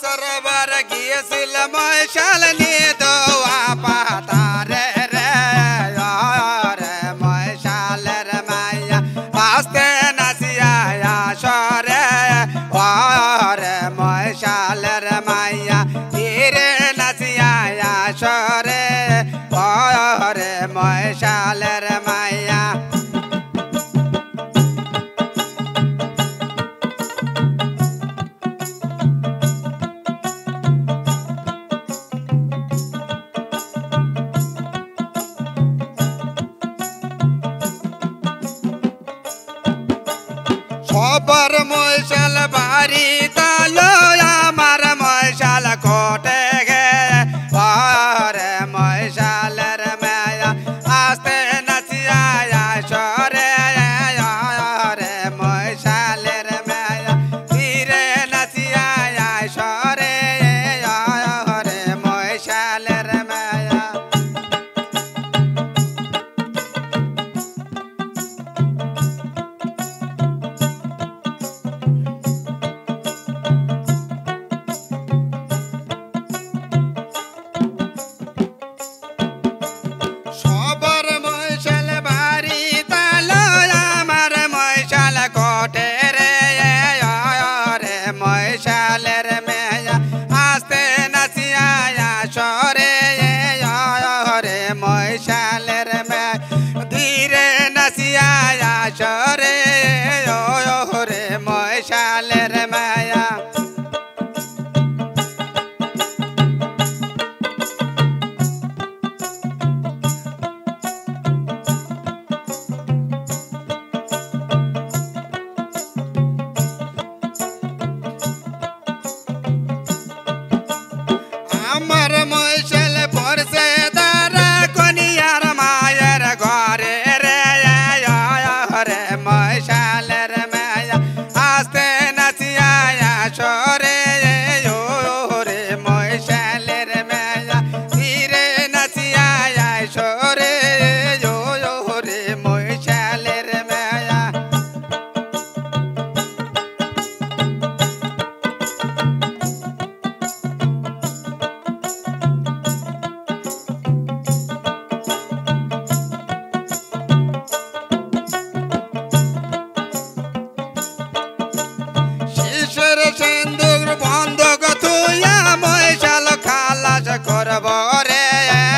sarvar gyesil mai shalani to apatare ಪರಮೋಶಲ ಭಾರಿ ore